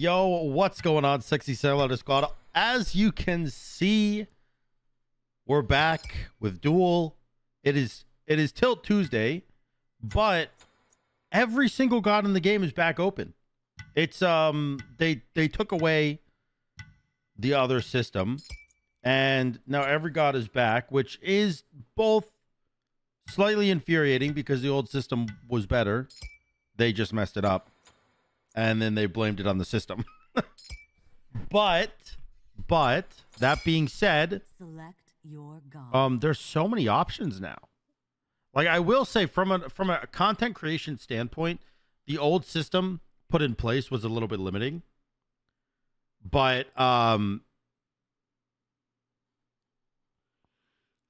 Yo, what's going on, sexy sailor squad? As you can see, we're back with Duel. It is it is Tilt Tuesday, but every single god in the game is back open. It's um they they took away the other system, and now every god is back, which is both slightly infuriating because the old system was better. They just messed it up and then they blamed it on the system. but but that being said, Select your god. um there's so many options now. Like I will say from a from a content creation standpoint, the old system put in place was a little bit limiting. But um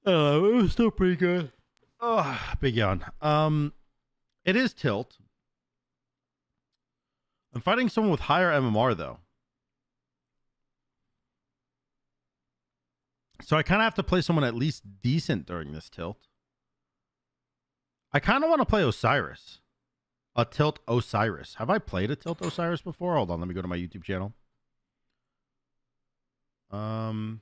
uh, it was still pretty good. Oh, big yawn. Um it is tilt. I'm fighting someone with higher MMR though. So I kind of have to play someone at least decent during this tilt. I kind of want to play Osiris. A tilt Osiris. Have I played a tilt Osiris before? Hold on, let me go to my YouTube channel. Um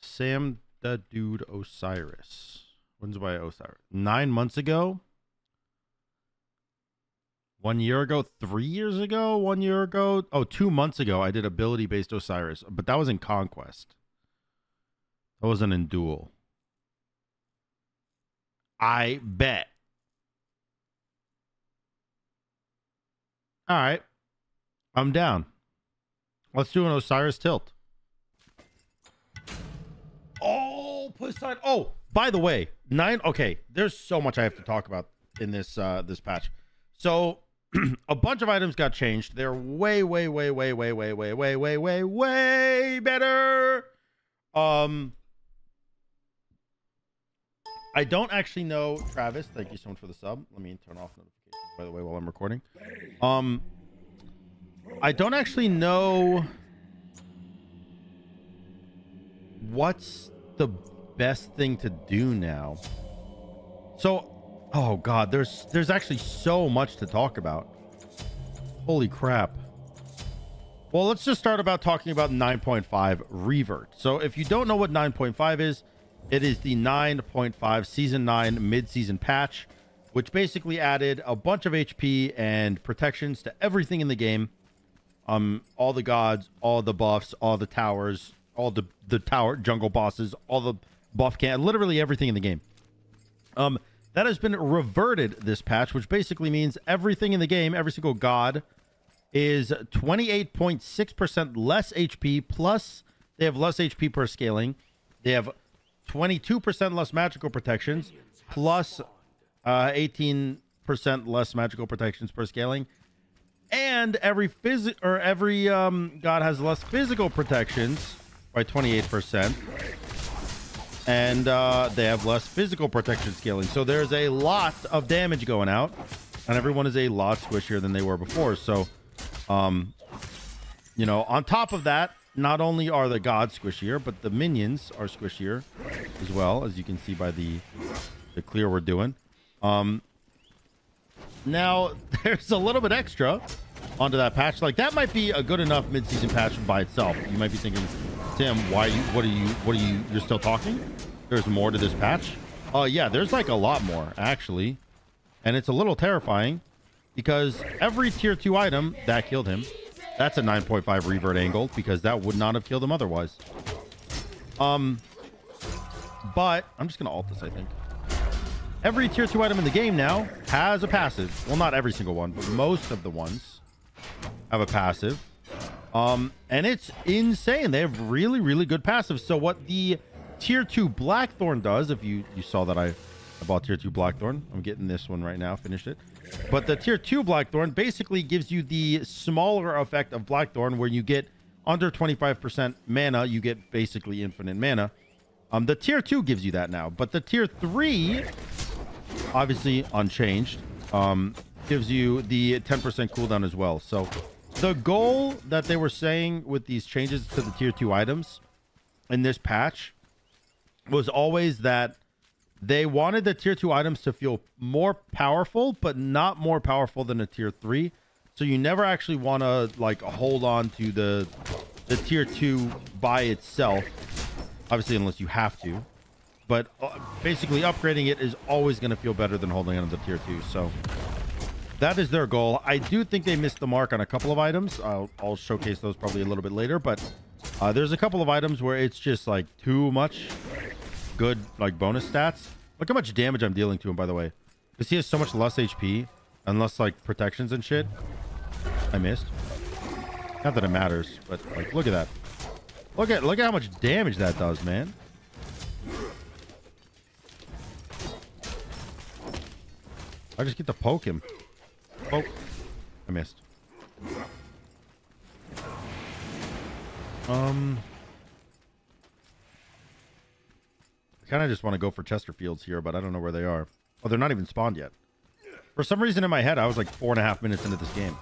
Sam the dude Osiris. When's my Osiris? 9 months ago. One year ago, three years ago, one year ago, oh, two months ago, I did ability based Osiris, but that was in Conquest. That wasn't in Duel. I bet. All right. I'm down. Let's do an Osiris tilt. Oh, Poseidon. Oh, by the way, nine. Okay, there's so much I have to talk about in this uh this patch. So a bunch of items got changed. They're way, way, way, way, way, way, way, way, way, way, way better. Um, I don't actually know Travis. Thank you so much for the sub. Let me turn off notifications by the way while I'm recording. Um, I don't actually know what's the best thing to do now. So Oh god, there's there's actually so much to talk about. Holy crap. Well, let's just start about talking about 9.5 revert. So if you don't know what 9.5 is, it is the 9.5 season 9 mid-season patch, which basically added a bunch of HP and protections to everything in the game. Um all the gods, all the buffs, all the towers, all the the tower jungle bosses, all the buff can literally everything in the game. Um that has been reverted this patch, which basically means everything in the game, every single god, is 28.6% less HP, plus they have less HP per scaling. They have 22% less magical protections, plus uh, 18% less magical protections per scaling. And every phys or every um, god has less physical protections by 28% and uh, they have less physical protection scaling. So there's a lot of damage going out, and everyone is a lot squishier than they were before. So, um, you know, on top of that, not only are the gods squishier, but the minions are squishier as well, as you can see by the the clear we're doing. Um, now there's a little bit extra onto that patch. Like that might be a good enough mid-season patch by itself. You might be thinking, Tim, why you what are you what are you you're still talking? There's more to this patch? Oh uh, yeah, there's like a lot more actually. And it's a little terrifying because every tier 2 item that killed him, that's a 9.5 revert angle because that would not have killed him otherwise. Um but I'm just going to alt this I think. Every tier 2 item in the game now has a passive. Well, not every single one, but most of the ones have a passive. Um, and it's insane. They have really, really good passives. So what the tier 2 Blackthorn does, if you, you saw that I, I bought tier 2 Blackthorn. I'm getting this one right now, finished it. But the tier 2 Blackthorn basically gives you the smaller effect of Blackthorn where you get under 25% mana, you get basically infinite mana. Um, the tier 2 gives you that now. But the tier 3, obviously unchanged, um, gives you the 10% cooldown as well. So the goal that they were saying with these changes to the tier 2 items in this patch was always that they wanted the tier 2 items to feel more powerful but not more powerful than a tier 3 So you never actually want to like hold on to the the tier two by itself. Obviously, unless you have to. But uh, basically, upgrading it is always going to feel better than holding on to the tier two. So that is their goal. I do think they missed the mark on a couple of items. I'll, I'll showcase those probably a little bit later. But uh, there's a couple of items where it's just like too much good like bonus stats. Look how much damage I'm dealing to him, by the way. Because he has so much less HP and less like protections and shit. I missed. Not that it matters, but like look at that. Look at look at how much damage that does, man. I just get to poke him. Poke. I missed. Um I kind of just want to go for Chesterfields here, but I don't know where they are. Oh, they're not even spawned yet. For some reason in my head, I was like four and a half minutes into this game.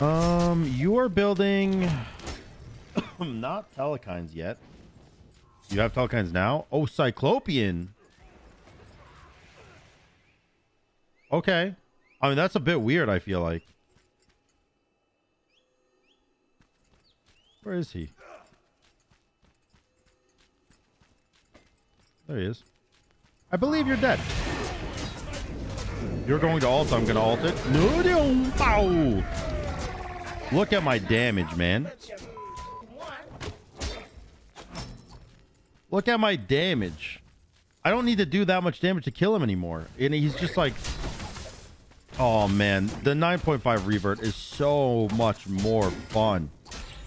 Um, you are building not Telkhines yet. You have Telkhines now? Oh, Cyclopean. Okay. I mean, that's a bit weird, I feel like. Where is he? There he is. I believe you're dead. You're going to ult, I'm going to ult it. Look at my damage, man. Look at my damage. I don't need to do that much damage to kill him anymore. And he's just like... Oh, man. The 9.5 revert is so much more fun.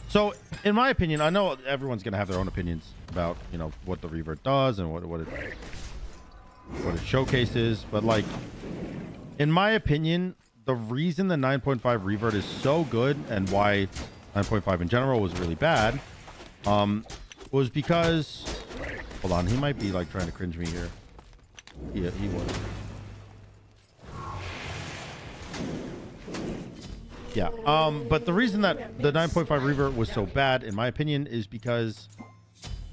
So, in my opinion, I know everyone's to have their own opinions about, you know, what the revert does and what, what it what it showcases. But, like, in my opinion, the reason the 9.5 revert is so good and why 9.5 in general was really bad um, was because... Hold on, he might be, like, trying to cringe me here. Yeah, he was. Yeah. Um, but the reason that the 9.5 revert was so bad, in my opinion, is because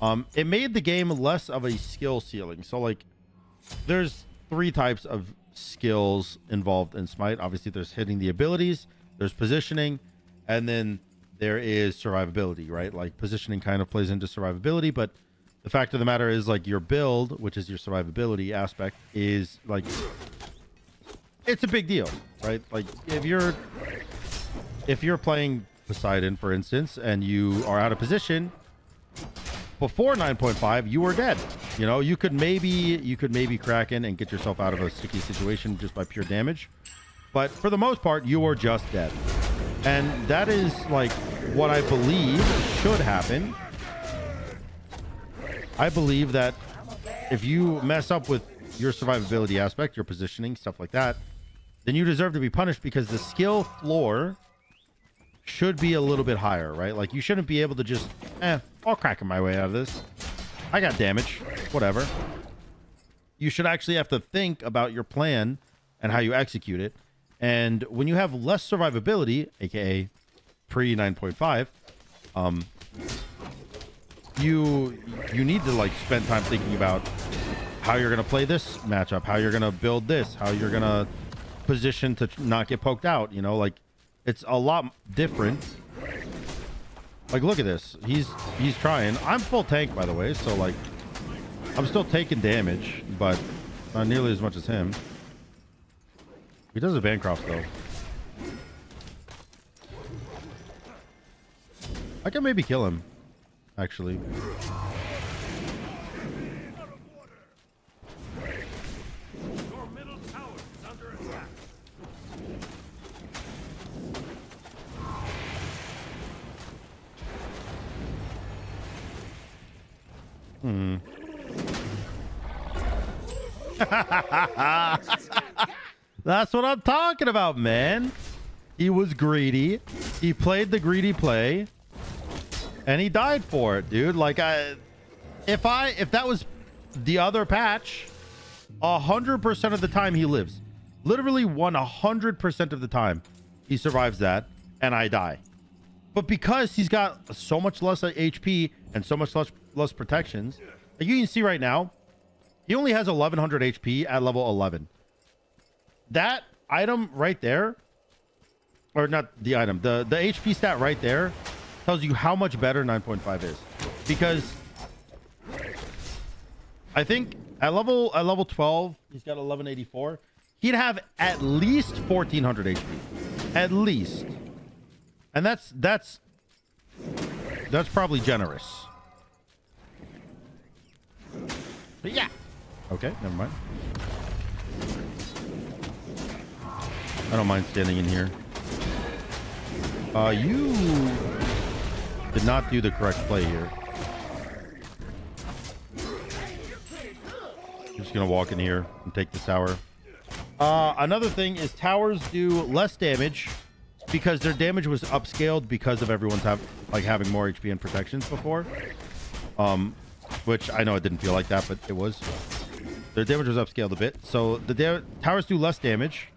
um, it made the game less of a skill ceiling. So, like, there's three types of skills involved in Smite. Obviously, there's hitting the abilities, there's positioning, and then there is survivability, right? Like, positioning kind of plays into survivability, but the fact of the matter is, like, your build, which is your survivability aspect, is like, it's a big deal, right? Like, if you're if you're playing Poseidon, for instance, and you are out of position before 9.5, you are dead. You know, you could maybe you could maybe crack in and get yourself out of a sticky situation just by pure damage. But for the most part, you are just dead. And that is like what I believe should happen. I believe that if you mess up with your survivability aspect, your positioning, stuff like that, then you deserve to be punished because the skill floor should be a little bit higher, right? Like you shouldn't be able to just, eh, I'll crack my way out of this. I got damage, whatever. You should actually have to think about your plan and how you execute it. And when you have less survivability, aka pre 9.5, um, you you need to like spend time thinking about how you're gonna play this matchup, how you're gonna build this, how you're gonna position to not get poked out. You know, like it's a lot different. Like, look at this. He's he's trying. I'm full tank, by the way, so like, I'm still taking damage, but not nearly as much as him. He does a Bancroft though. I can maybe kill him, actually. Hmm. That's what I'm talking about, man. He was greedy. He played the greedy play. And he died for it, dude. Like I if I if that was the other patch, a hundred percent of the time he lives. Literally one hundred percent of the time he survives that, and I die. But because he's got so much less HP and so much less less protections, like you can see right now, he only has 1100 HP at level 11. That item right there, or not the item, the the HP stat right there tells you how much better 9.5 is, because I think at level at level 12 he's got 1184. He'd have at least 1400 HP, at least, and that's that's that's probably generous. Yeah. Okay, never mind. I don't mind standing in here. Uh, you did not do the correct play here. I'm just gonna walk in here and take this tower. Uh, another thing is towers do less damage because their damage was upscaled because of everyone's have like having more HP and protections before. Um, which I know it didn't feel like that, but it was. Their damage was upscaled a bit, so the towers do less damage,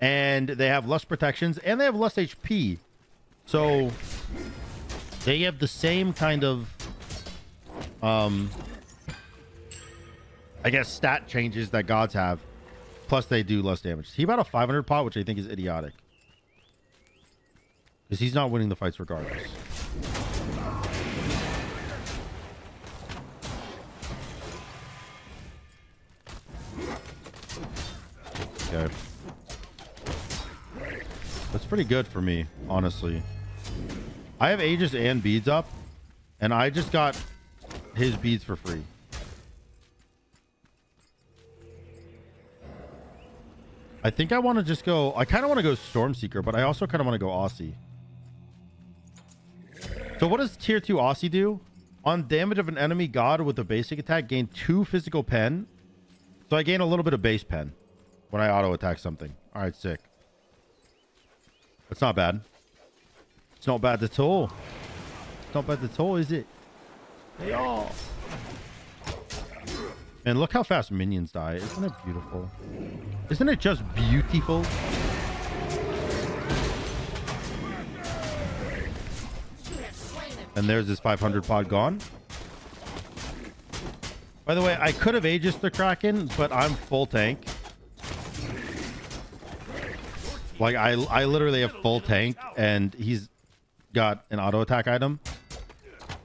and they have less protections, and they have less HP. So they have the same kind of, um, I guess stat changes that gods have. Plus, they do less damage. He bought a 500 pot, which I think is idiotic. Because he's not winning the fights regardless. Okay. That's pretty good for me, honestly. I have Aegis and beads up, and I just got his beads for free. I think I want to just go... I kind of want to go Stormseeker, but I also kind of want to go Asi. So what does tier 2 Asi do? On damage of an enemy god with a basic attack, gain 2 physical pen. So I gain a little bit of base pen when I auto attack something. All right, sick. That's not bad. It's not bad at all. It's not bad at all, is it? They are. And look how fast minions die. Isn't it beautiful? Isn't it just beautiful? And there's this 500 pod gone. By the way, I could have Aegis the Kraken, but I'm full tank. Like I, I literally have full tank, and he's got an auto attack item.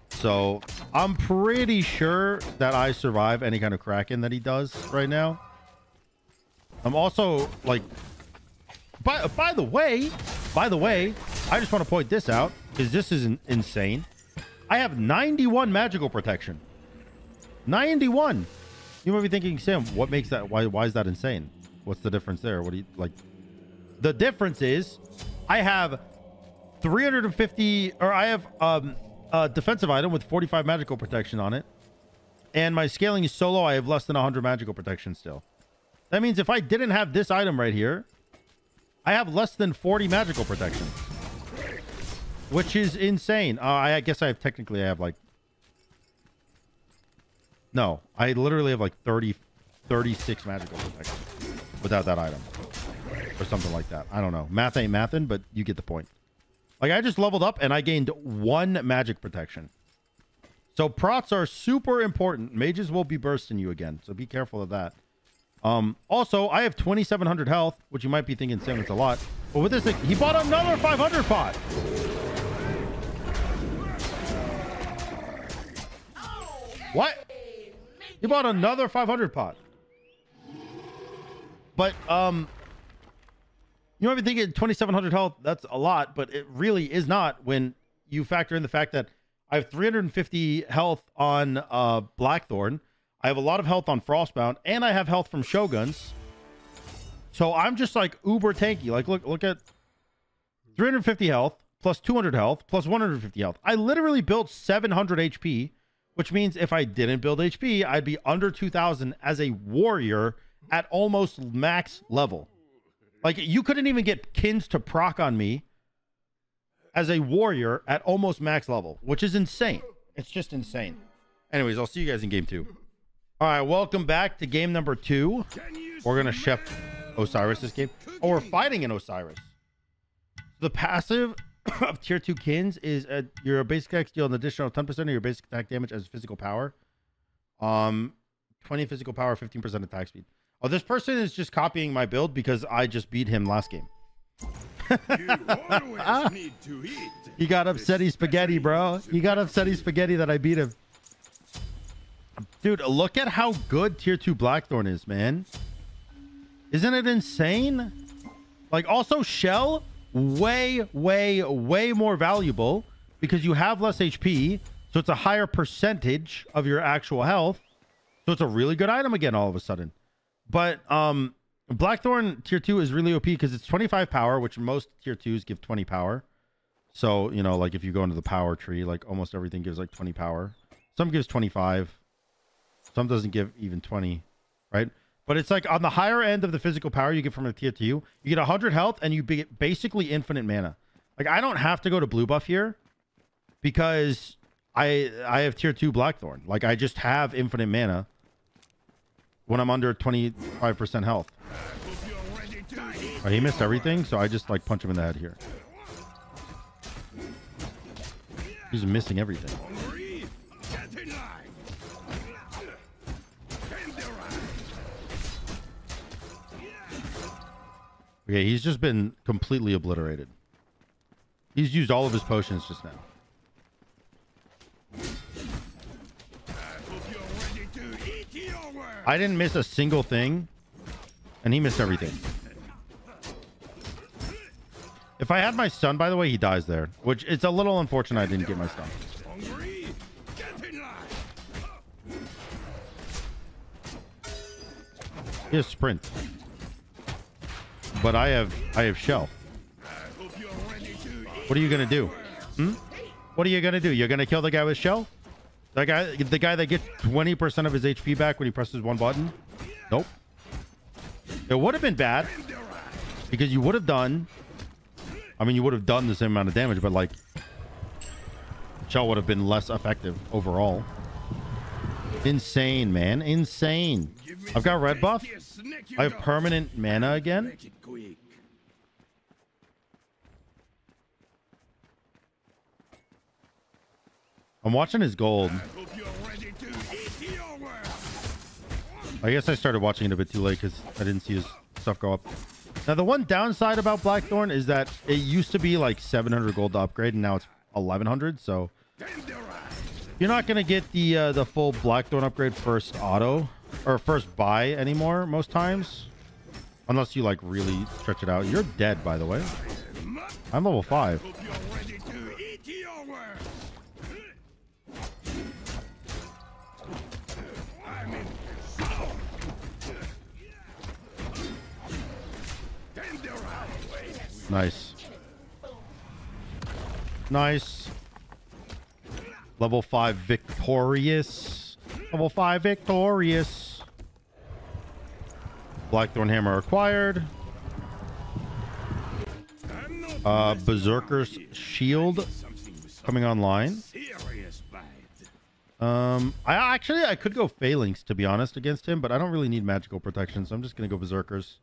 So I'm pretty sure that I survive any kind of Kraken that he does right now. I'm also like, by by the way, by the way, I just want to point this out because this is insane. I have 91 magical protection. 91. You might be thinking, Sam, what makes that? Why why is that insane? What's the difference there? What do you like? The difference is I have 350 or I have um, a defensive item with 45 magical protection on it. And my scaling is so low, I have less than 100 magical protection still. That means if I didn't have this item right here, I have less than 40 magical protection. Which is insane. Uh, I guess I have technically I have like... No, I literally have like 30, 36 magical protection without that item or something like that. I don't know. Math ain't mathin', but you get the point. Like, I just leveled up and I gained one magic protection. So prots are super important. Mages will be bursting you again, so be careful of that. Um, also, I have 2,700 health, which you might be thinking, Sam, it's a lot. But with this, he bought another 500 pot. What? He bought another 500 pot. But, um, you might be thinking 2,700 health, that's a lot, but it really is not when you factor in the fact that I have 350 health on uh, Blackthorn. I have a lot of health on Frostbound, and I have health from Shoguns. So I'm just like uber tanky. Like, look, look at 350 health plus 200 health plus 150 health. I literally built 700 HP, which means if I didn't build HP, I'd be under 2,000 as a warrior at almost max level. Like you couldn't even get Qin's to proc on me as a warrior at almost max level, which is insane. It's just insane. Anyways, I'll see you guys in game two. All right, welcome back to game number two. We're gonna chef Osiris this game. Oh, we're fighting an Osiris. The passive of tier two Qin's is a, your basic attack deal an additional 10% of your basic attack damage as physical power. Um, 20 physical power, 15% attack speed. Oh, this person is just copying my build because I just beat him last game. He got upsetty spaghetti, bro. He got upsetty spaghetti that I beat him. Dude, look at how good tier 2 Blackthorn is, man. Isn't it insane? Like, also, Shell, way, way, way more valuable because you have less HP. So it's a higher percentage of your actual health. So it's a really good item again all of a sudden. But um Blackthorn tier 2 is really OP because it's 25 power, which most tier 2s give 20 power. So, you know, like if you go into the power tree, like almost everything gives like 20 power. Some gives 25. Some doesn't give even 20, right? But it's like on the higher end of the physical power you get from a tier 2, you get 100 health and you get basically infinite mana. Like I don't have to go to blue buff here because I I have tier 2 Blackthorn. Like I just have infinite mana when I'm under 25% health. Oh, he missed everything, so I just like punch him in the head here. He's missing everything. Okay, he's just been completely obliterated. He's used all of his potions just now. I didn't miss a single thing, and he missed everything. If I had my stun, by the way, he dies there, which it's a little unfortunate I didn't get my stun. He has sprint, but I have I have shell. What are you gonna do? Hmm? What are you gonna do? You're gonna kill the guy with shell? That guy, the guy that gets 20% of his HP back when he presses one button? Nope. It would have been bad because you would have done. I mean, you would have done the same amount of damage, but like, shell would have been less effective overall. Insane, man. Insane. I've got red buff. I have permanent mana again. I'm watching his gold. I guess I started watching it a bit too late because I didn't see his stuff go up. Now, the one downside about Blackthorn is that it used to be like 700 gold to upgrade, and now it's 1100. So you're not going to get the uh, the full Blackthorn upgrade first auto or first buy anymore most times. Unless you like really stretch it out. You're dead, by the way. I'm level 5. Nice. Nice. Level 5 victorious. Level 5 victorious. Blackthorn hammer acquired. Uh, Berserker's shield coming online. Um, I actually I could go phalanx to be honest against him, but I don't really need magical protection, so I'm just gonna go berserkers,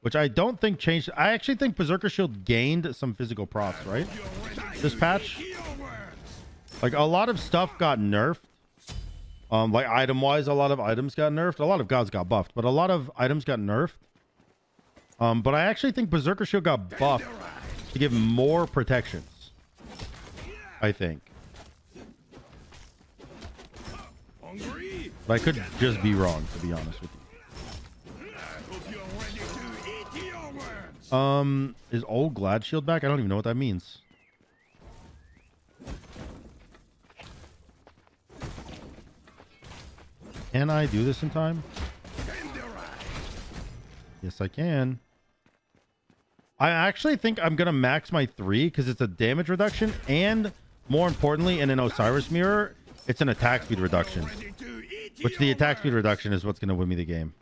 which I don't think changed. I actually think berserker shield gained some physical props, right? This patch? Like a lot of stuff got nerfed. Um, like item wise, a lot of items got nerfed. A lot of gods got buffed, but a lot of items got nerfed. Um, but I actually think Berserker Shield got buffed to give more protections. I think. But I could just be wrong, to be honest with you. Um, is old Glad Shield back? I don't even know what that means. Can I do this in time? Yes, I can. I actually think I'm gonna max my three because it's a damage reduction, and more importantly, in an Osiris mirror, it's an attack speed reduction. To Which the attack speed reduction is what's gonna win me the game.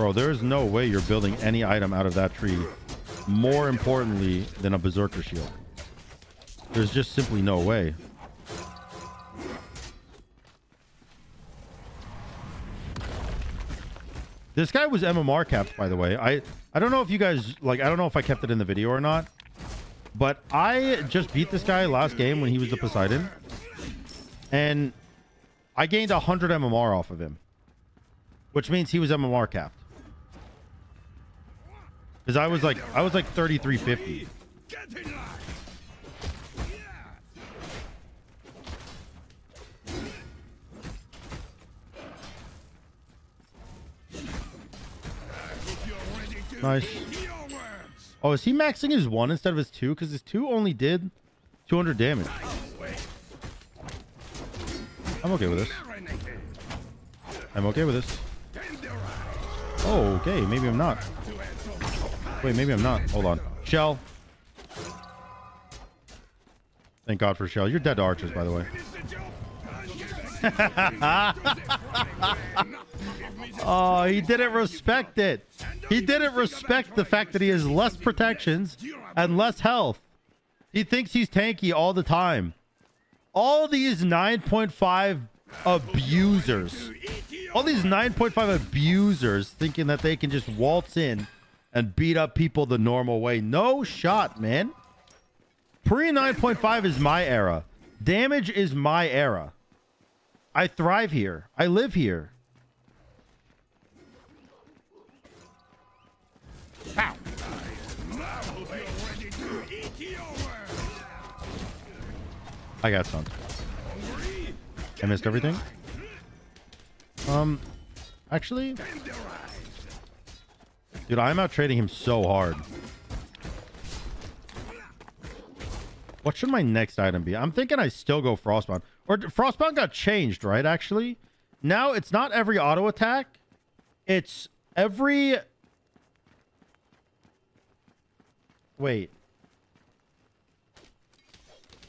Bro, there is no way you're building any item out of that tree more importantly than a berserker shield. There's just simply no way. This guy was MMR capped, by the way. I I don't know if you guys like. I don't know if I kept it in the video or not. But I just beat this guy last game when he was the Poseidon, and I gained 100 MMR off of him. Which means he was MMR capped. Because I was like, I was like 3350. Get in line. Nice. Oh, is he maxing his one instead of his two? Because his two only did 200 damage. I'm okay with this. I'm okay with this. Oh, okay. Maybe I'm not. Wait, maybe I'm not. Hold on. Shell. Thank God for Shell. You're dead to archers, by the way. Oh, he didn't respect it. He didn't respect the fact that he has less protections and less health. He thinks he's tanky all the time. All these 9.5 abusers, all these 9.5 abusers thinking that they can just waltz in and beat up people the normal way. No shot, man. Pre 9.5 is my era. Damage is my era. I thrive here. I live here. Ow. I got some. I missed everything. Um, actually, dude, I'm out trading him so hard. What should my next item be? I'm thinking I still go Frostbound. Or Frostbound got changed, right? Actually, now it's not every auto attack. It's every. Wait.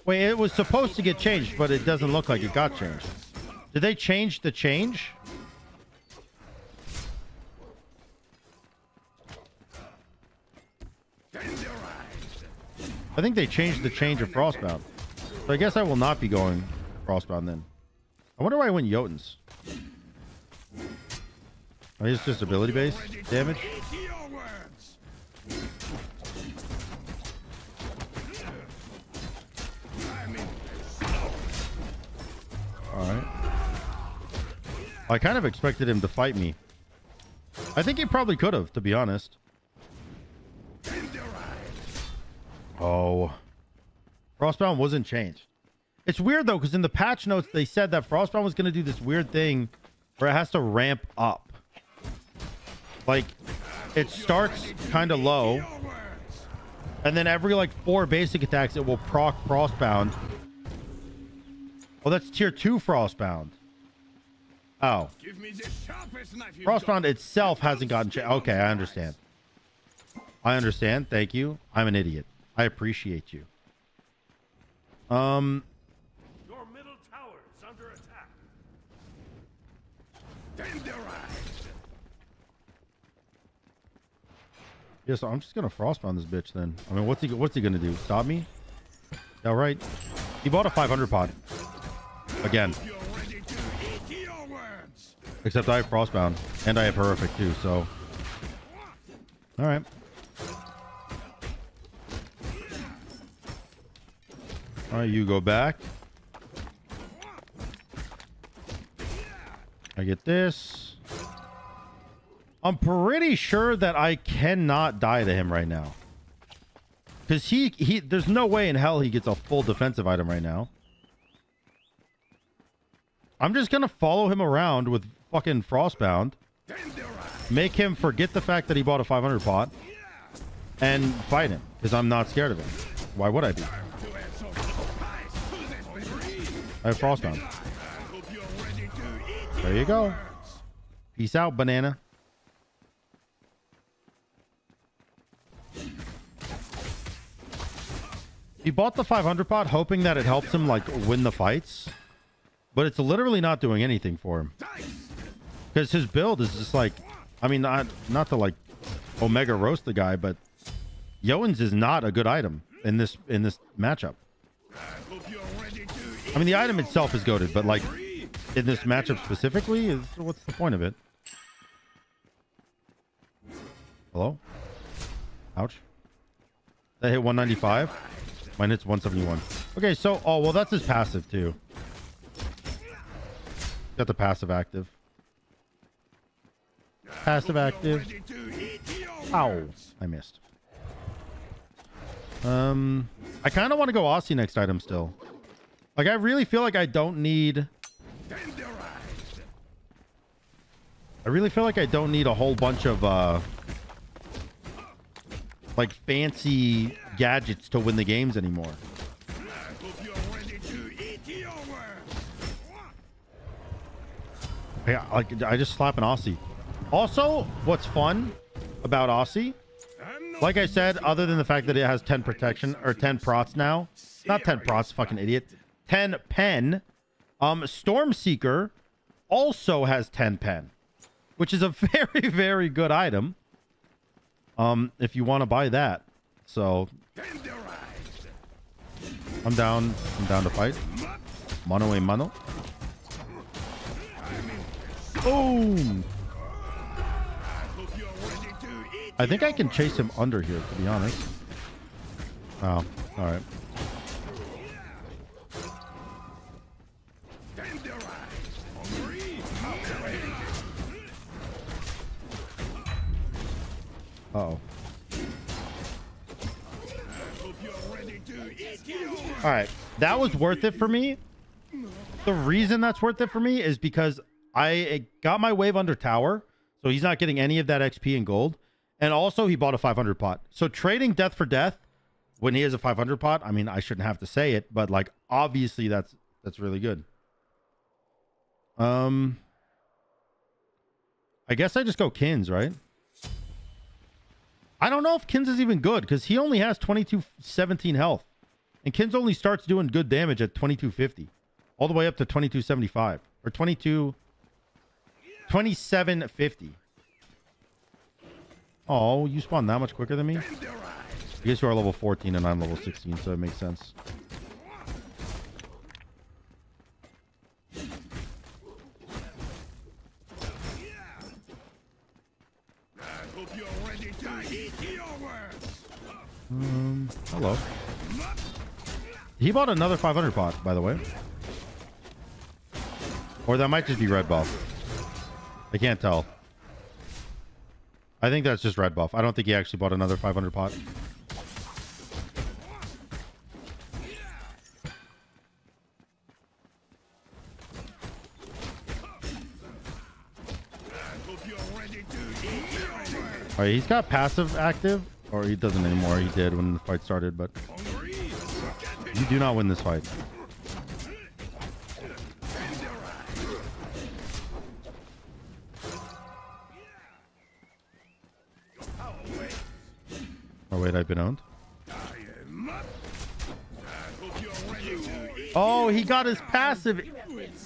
Wait, it was supposed to get changed, but it doesn't look like it got changed. Did they change the change? I think they changed the change of Frostbound. So I guess I will not be going Frostbound then. I wonder why I went Jotunn's. Oh, it's just ability base damage. Alright. I kind of expected him to fight me. I think he probably could have, to be honest. Oh. Frostbound wasn't changed. It's weird, though, because in the patch notes, they said that Frostbound was going to do this weird thing where it has to ramp up. Like, it starts kind of low. And then every, like, four basic attacks, it will proc Frostbound. Oh, that's tier two Frostbound. Oh. Frostbound itself hasn't gotten changed. Okay, I understand. I understand. Thank you. I'm an idiot. I appreciate you. Um. Your middle tower is under attack. Yeah, so I'm just gonna frostbound this bitch then. I mean, what's he what's he gonna do? Stop me? Yeah, right. He bought a 500 pod. Again. Except I have frostbound and I have horrific too. So. All right. All right, you go back. I get this. I'm pretty sure that I cannot die to him right now. Because he, he, there's no way in hell he gets a full defensive item right now. I'm just going to follow him around with fucking Frostbound. Make him forget the fact that he bought a 500 pot. And fight him. Because I'm not scared of him. Why would I be? I have Frostbound. There you go. Peace out, banana. He bought the 500 pot hoping that it helps him like win the fights. But it's literally not doing anything for him. Because his build is just like, I mean, not, not to like Omega roast the guy, but Jotunn's is not a good item in this in this matchup. I mean, the item itself is goaded, but like in this matchup specifically, is what's the point of it? Hello? Ouch. That hit 195. Mine hits 171. Okay, so oh well, that's his passive too. Got the passive active. Passive active. Ow. I missed. Um, I kind of want to go Asi next item still. Like, I really feel like I don't need... I really feel like I don't need a whole bunch of, uh... Like, fancy gadgets to win the games anymore. Yeah, like, I just slap an Asi. Also, what's fun about Asi Like I said, other than the fact that it has 10 protection or 10 prots now, not 10 prots, fucking idiot. 10 pen. Um, Stormseeker also has 10 pen, which is a very, very good item. Um, if you want to buy that. So. I'm down. I'm down to fight. Mono a mano. Boom! I think I can chase him under here, to be honest. Oh, all words. All right, that was worth it for me. The reason that's worth it for me is because I got my wave under tower, so he's not getting any of that XP and gold, and also he bought a 500 pot. So trading death for death when he has a 500 pot, I mean, I shouldn't have to say it, but like obviously that's that's really good. Um, I guess I just go Qin's, right? I don't know if Qin's is even good because he only has 2217 health. And Qin's only starts doing good damage at 2250, all the way up to 2275 or 22 2750. Oh, you spawn that much quicker than me? I guess you are level 14 and I'm level 16, so it makes sense. Um, hello. He bought another 500 pot, by the way. Or that might just be red buff. I can't tell. I think that's just red buff. I don't think he actually bought another 500 pot. I hope you're ready to eat your words. All right, he's got passive active, or he doesn't anymore. He did when the fight started, but you do not win this fight. Oh wait, I've been owned. Oh, he got his passive.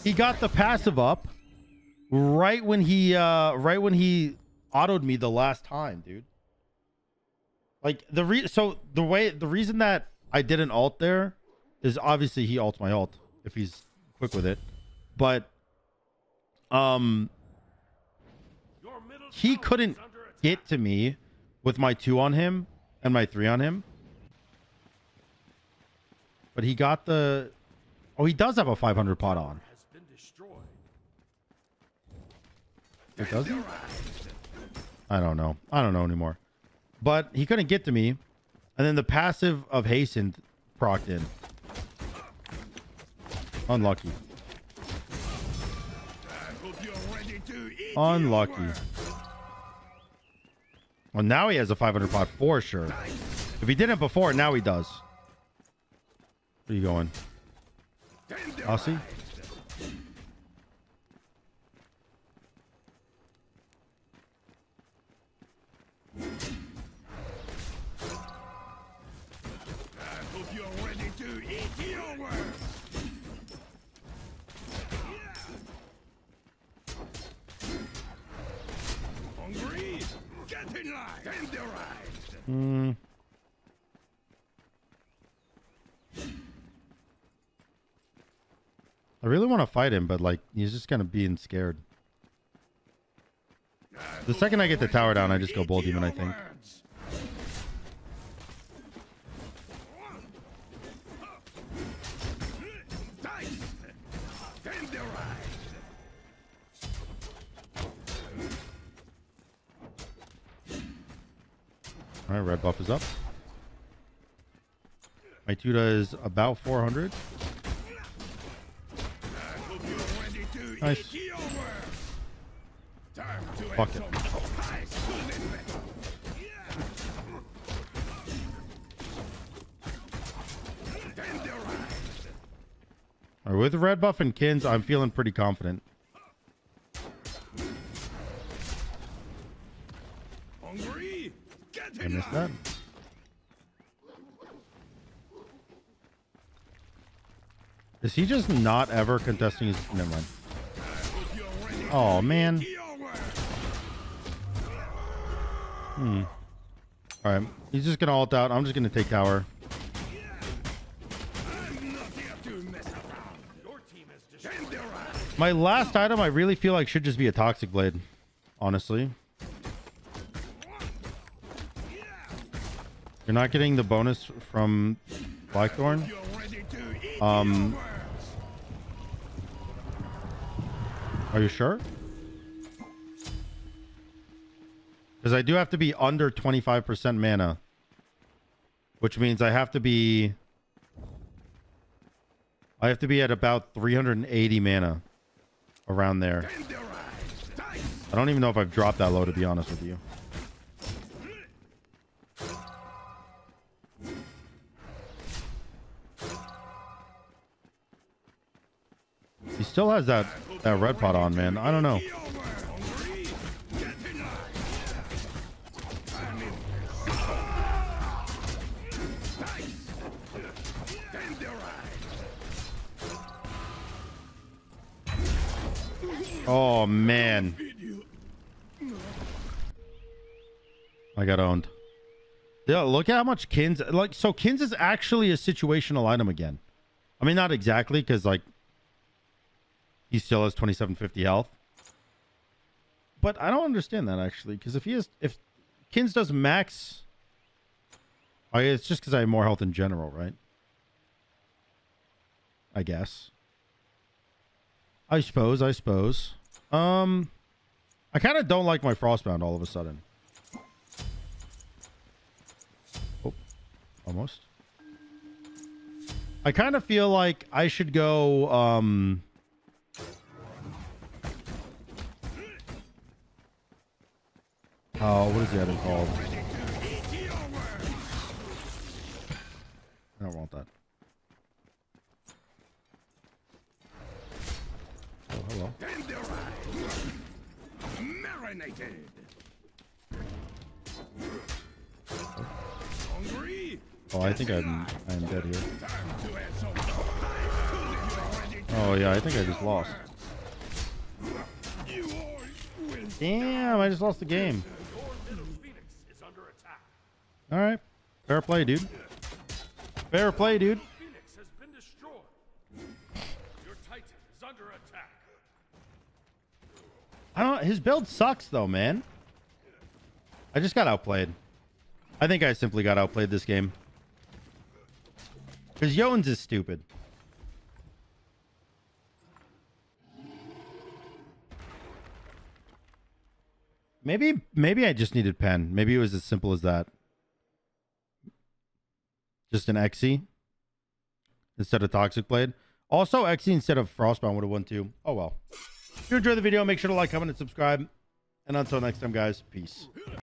He got the passive up right when he uh right when he autoed me the last time, dude. Like the re so the way the reason that I didn't alt there is obviously he alts my alt if he's quick with it. But um he couldn't get to me with my 2 on him and my 3 on him. But he got the Oh, he does have a 500 pot on. It does? I don't know. I don't know anymore. But he couldn't get to me. And then the passive of hastened procced in. Unlucky. Unlucky. Well, now he has a 500 pot for sure. If he didn't before, now he does. Where you going? I'll fight him, but like he's just kind of being scared. The second I get the tower down, I just go bold demon, I think. All right, red buff is up. My Tuda is about 400. Nice. Fuck it. with red buff and Qin's, I'm feeling pretty confident. I missed that. Is he just not ever contesting his... Never mind. Oh, man. Hmm. All right. He's just going to ult out. I'm just going to take tower. My last item, I really feel like should just be a Toxic Blade. Honestly. You're not getting the bonus from Blackthorn. Um, Are you sure? Because I do have to be under 25% mana. Which means I have to be... I have to be at about 380 mana. Around there. I don't even know if I've dropped that low, to be honest with you. He still has that, that red pot on, man. I don't know. Oh, man. I got owned. Yeah, look at how much Qin's... Like, so Qin's is actually a situational item again. I mean, not exactly, because, like, he still has 2750 health. But I don't understand that, actually, because if he has... If Qin's does max... Yeah, it's just because I have more health in general, right? I guess. I suppose, I suppose. Um... I kind of don't like my Frostbound all of a sudden. Oh, almost. I kind of feel like I should go, um... Oh, what is the item called? I don't want that. Oh, hello. Marinated. Oh, I think I'm I'm dead here. Oh yeah, I think I just lost. Damn, I just lost the game. All right, fair play, dude. Fair play, dude. I don't. His build sucks though, man. I just got outplayed. I think I simply got outplayed this game. Because Jotunn's is stupid. Maybe, maybe I just needed pen. Maybe it was as simple as that. Just an Xe instead of Toxic Blade. Also, Xe instead of Frostbound would have won too. Oh well. If you enjoyed the video, make sure to like, comment, and subscribe. And until next time, guys, peace.